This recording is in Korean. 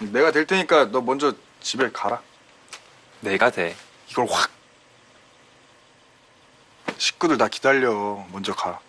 내가 될 테니까 너 먼저 집에 가라. 내가 돼. 이걸 확. 식구들 다 기다려. 먼저 가.